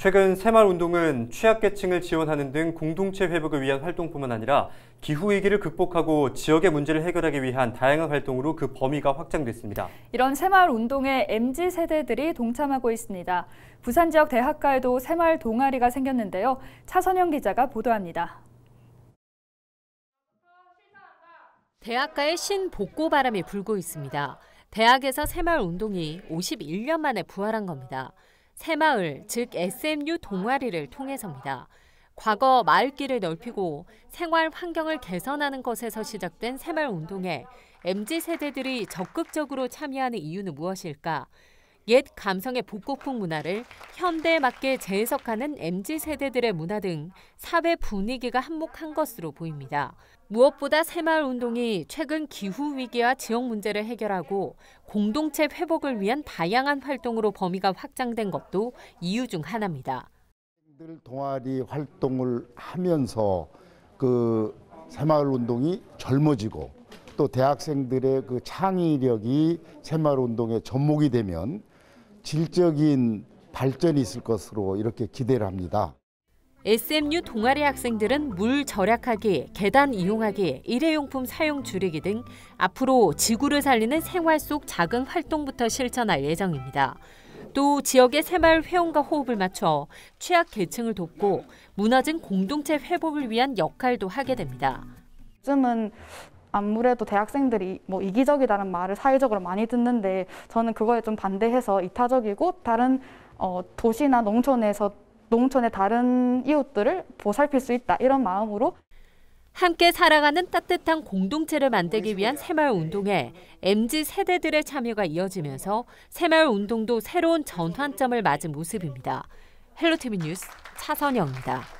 최근 새마을운동은 취약계층을 지원하는 등 공동체 회복을 위한 활동뿐만 아니라 기후위기를 극복하고 지역의 문제를 해결하기 위한 다양한 활동으로 그 범위가 확장됐습니다. 이런 새마을운동에 MZ세대들이 동참하고 있습니다. 부산 지역 대학가에도 새마을 동아리가 생겼는데요. 차선영 기자가 보도합니다. 대학가에 신복고 바람이 불고 있습니다. 대학에서 새마을운동이 51년 만에 부활한 겁니다. 새마을, 즉 SMU 동아리를 통해서입니다. 과거 마을길을 넓히고 생활 환경을 개선하는 것에서 시작된 새마을 운동에 MZ 세대들이 적극적으로 참여하는 이유는 무엇일까? 옛 감성의 복고풍 문화를 현대에 맞게 재해석하는 MZ 세대들의 문화 등 사회 분위기가 한몫한 것으로 보입니다. 무엇보다 새마을 운동이 최근 기후 위기와 지역 문제를 해결하고 공동체 회복을 위한 다양한 활동으로 범위가 확장된 것도 이유 중 하나입니다. 동아리 활동을 하면서 그 새마을 운동이 젊어지고 또 대학생들의 그 창의력이 새마을 운동의 접목이 되면 질적인 발전이 있을 것으로 이렇게 기대를 합니다. SMU 동아리 학생들은 물 절약하기, 계단 이용하기, 일회용품 사용 줄이기 등 앞으로 지구를 살리는 생활 속 작은 활동부터 실천할 예정입니다. 또 지역의 새마을 회원과 호흡을 맞춰 취약 계층을 돕고 무너진 공동체 회복을 위한 역할도 하게 됩니다. 요즘은 아무래도 대학생들이 뭐 이기적이다는 말을 사회적으로 많이 듣는데 저는 그거에 좀 반대해서 이타적이고 다른 어, 도시나 농촌에서 농촌의 다른 이웃들을 보살필 수 있다 이런 마음으로 함께 살아가는 따뜻한 공동체를 만들기 위한 새마을 운동에 MZ 세대들의 참여가 이어지면서 새마을 운동도 새로운 전환점을 맞은 모습입니다. 헬로티비 뉴스 차선영입니다.